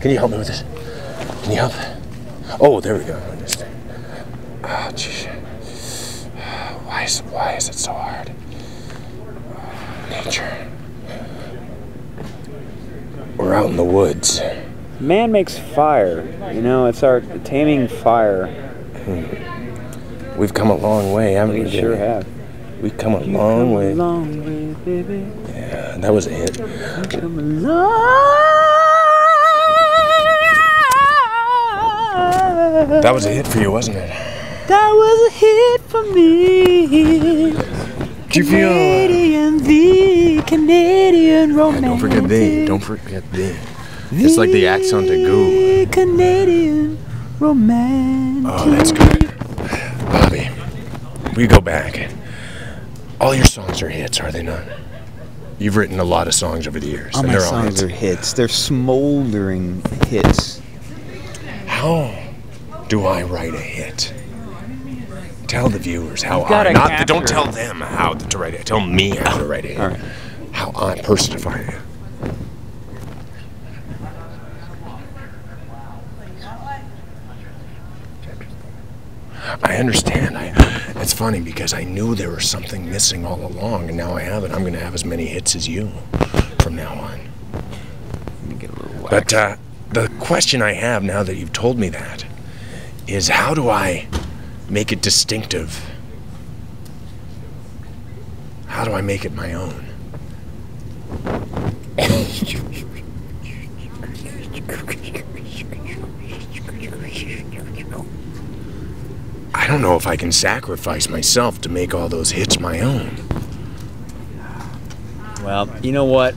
Can you help me with this? Can you help? Oh, there we go. I Understand. Ah, oh, jeez. Why is why is it so hard? Nature. We're out in the woods. Man makes fire. You know, it's our taming fire. We've come a long way, haven't we? We sure have. We've come a long way. Long way, baby. Yeah, that was a hit. Come along. That was a hit for you, wasn't it? That was a hit for me. Did you feel? Uh, Canadian, the Canadian romance. Don't forget the. Don't forget the. It's like the accent to goo. Canadian romance. Oh, that's good. Bobby, we go back. All your songs are hits, are they not? You've written a lot of songs over the years, All and my they're all songs hits. are hits. They're smoldering hits. How do I write a hit? Tell the viewers how I. Not capture don't tell them how to write it. Tell me how to write it. hit. All right. How I personify it. I understand. I, it's funny because I knew there was something missing all along, and now I have it. I'm going to have as many hits as you from now on. Let me get a little. But uh, the question I have now that you've told me that is how do I make it distinctive? How do I make it my own? I don't know if I can sacrifice myself to make all those hits my own. Well, you know what?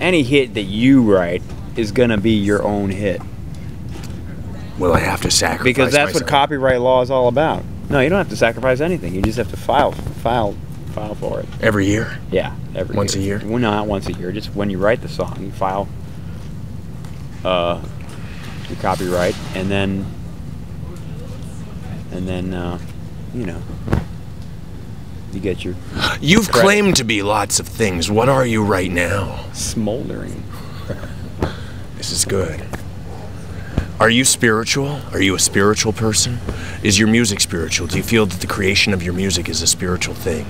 Any hit that you write is gonna be your own hit Will I have to sacrifice because that's what copyright law is all about. No, you don't have to sacrifice anything. You just have to file, file, file for it. every year? Yeah, every Once a year? Well, not once a year. Just when you write the song, you file uh, your copyright, and then and then uh, you know you get your You've Credit. claimed to be lots of things. What are you right now? smoldering. This is good. Are you spiritual? Are you a spiritual person? Is your music spiritual? Do you feel that the creation of your music is a spiritual thing?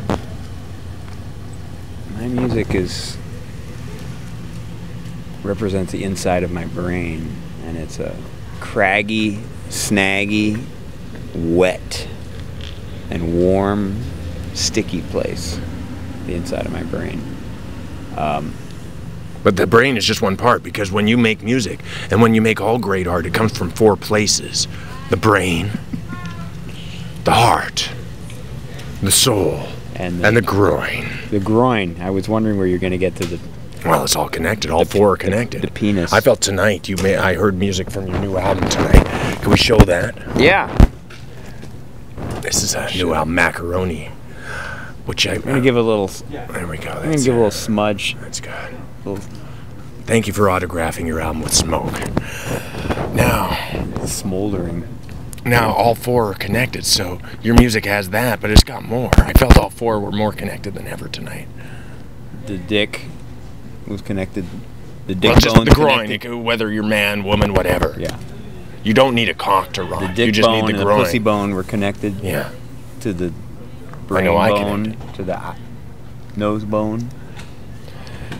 My music is represents the inside of my brain, and it's a craggy, snaggy, wet, and warm, sticky place. The inside of my brain. Um, But the brain is just one part because when you make music and when you make all great art, it comes from four places the brain, the heart, the soul, and the, and the groin. the groin. I was wondering where you're going to get to the. Well, it's all connected. All four are connected. the penis. I felt tonight you may I heard music from your new album tonight. Can we show that? Yeah. This is a new album, Macaroni. Which I I'm gonna give a little. there we go. I'm gonna That's, give a little smudge. that's good. Little Thank you for autographing your album with smoke. Now, smoldering. now all four are connected, so your music has that, but it's got more. I felt all four were more connected than ever tonight. The dick was connected. The dick Well, just bone's the groin, connected- whether you're man, woman, whatever. Yeah. You don't need a cock to The dick you just bone need the and groin. the pussy bone were connected Yeah. to the I brain know I bone, to the eye- nose bone,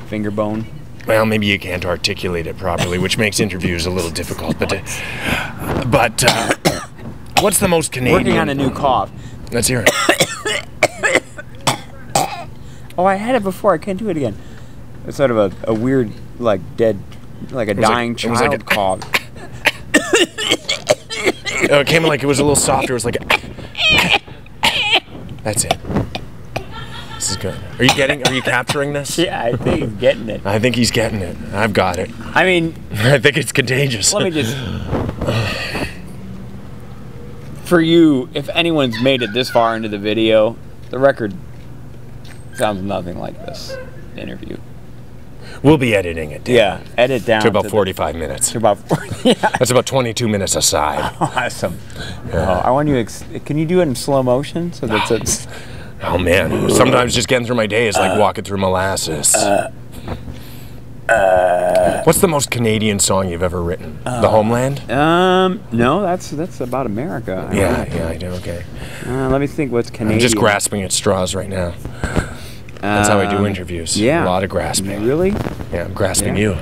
finger bone. Well, maybe you can't articulate it properly, which makes interviews a little difficult. But, uh, but uh, what's the most Canadian? Working on a new cough. Let's hear it. Oh, I had it before. I can't do it again. It's sort of a, a weird, like dead, like a like- dying like child a- cough. Oh, it came like it was a little softer. It was like. That's it. This is good. Are you getting? Are you capturing this? Yeah, I think he's getting it. I think he's getting it. I've got it. I mean, I think it's contagious. let me just. For you, if anyone's made it this far into the video, the record sounds nothing like this interview. We'll be editing it down Yeah, edit down to about the- 45 minutes. to about yeah. That's about 22 minutes aside. Awesome. Oh, I want you. Ex- can you do it in slow motion so that it's Oh man, sometimes just getting through my day is like walking through molasses. What's the most Canadian song you've ever written? the Homeland? Um, no, that's that's about America. I Yeah, yeah, I do. Okay. Uh, let me think. What's Canadian? I'm just grasping at straws right now. That's how I do Um, interviews. Yeah. A lot of grasping. Really? Yeah, I'm grasping Yeah.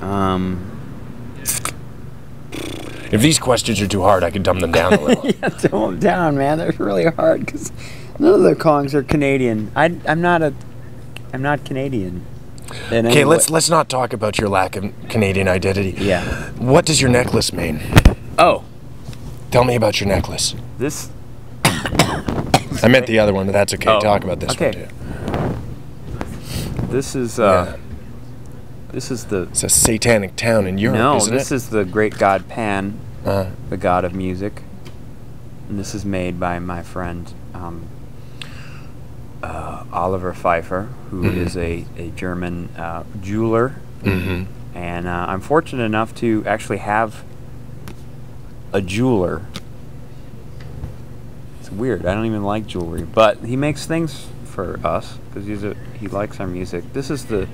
you. Um, If these questions are too hard, I can dumb them down a little. yeah, dumb them down, man. They're really hard because none of the Kongs are Canadian. I, I'm not a, I'm not Canadian. Okay, let's way. let's not talk about your lack of Canadian identity. Yeah. What does your necklace mean? Oh, Tell me about your necklace. this. I meant the other one, but that's okay. Oh, Talk about this one too. This is uh, Yeah. this is the. It's a satanic town in Europe, no, this it? is the great god Pan, Uh, the god of music, and this is made by my friend um, uh, Oliver Pfeiffer, who is Mhm. a, a German uh, jeweler hmm and uh, I'm fortunate enough to actually have a jeweler. It's weird. I don't even like jewelry, but he makes things for us because he's a he likes our music. This is the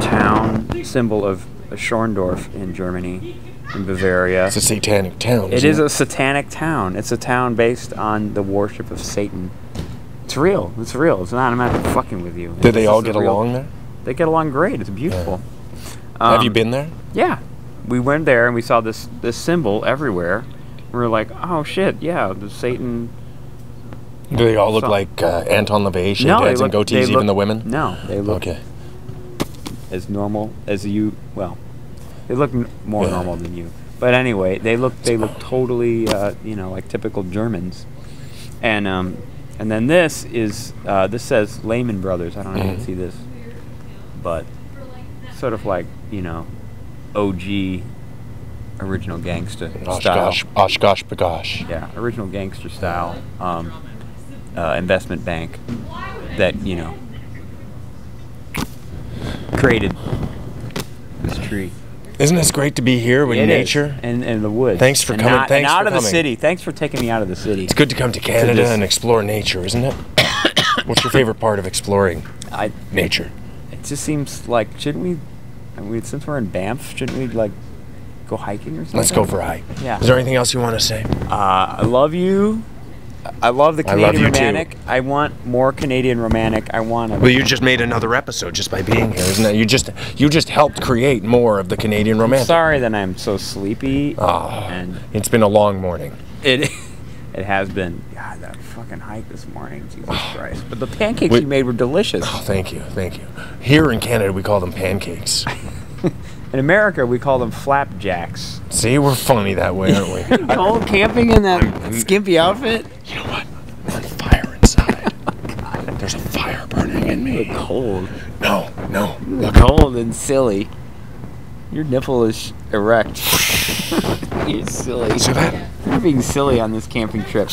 town symbol of Schorndorf in Germany, in Bavaria. It's a satanic town. It is a satanic town. It's a town based on the worship of Satan. It's real. It's real. It's not. I'm not fucking with you. Did they all get real- along there? They get along great. It's beautiful. Have you Um, been there? yeah, we went there and we saw this this symbol everywhere. We were like, oh shit, yeah, the Satan. Do they all look some- like uh, Anton LaVey, shaved no, heads and look, goatees, they even the women? No, they look Okay. as normal as you. Well, they look more Yeah. normal than you. But anyway, they look they look totally uh, you know like typical Germans, and um, and then this is uh, this says Lehman Brothers. I don't know if you can see this, but sort of like you know, OG, original gangsta style. Oshkosh, Oshkosh B'gosh. Yeah, original gangster style um, uh, investment bank that you know created this tree. Isn't this great to be here with It is, nature? and and the woods. Thanks for and coming- Not, thanks and out for of the coming. city. Thanks for taking me out of the city. It's good to come to Canada and explore nature, isn't it? What's your favorite part of exploring I. nature? It just seems like shouldn't we? I mean, since we're in Banff, shouldn't we like go hiking or something? Let's go for a hike. Yeah. Is there anything else you want to say? Uh, I love you. I love the I love Canadian you too. romantic. I want more Canadian romantic. I want a Well, you just made another episode just by being here, isn't it? You just you just helped create more of the Canadian romantic. I'm Sorry that I'm so sleepy. Oh, And it's been a long morning. it it has been. God, that fucking hike this morning. Jesus ah. Christ. But the pancakes Wait. you made were delicious. Oh, thank you, thank you. Here in Canada, we call them pancakes. In America, we call them flapjacks. See, we're funny that way, aren't we? Go camping in that skimpy outfit? you know what? I'm on fire inside. There's a fire burning in You're me. cold. No, no. You're Look, cold and silly. Your nipple is erect. You're silly. see that? You're being silly on this camping trip.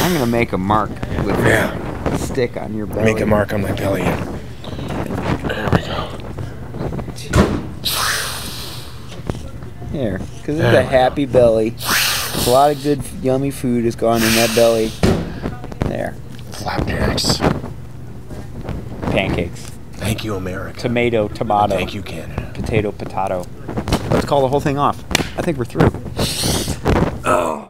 I'm gonna make a mark with Yeah. a stick on your belly. Make a mark on my belly. There we go. Here, because it's a happy belly. A lot of good, yummy food has gone in that belly. There. Flapjacks. Pancakes. Thank you, America. Tomato, tomato. Thank you, Canada. Potato, potato. Let's call the whole thing off. I think we're through. Oh.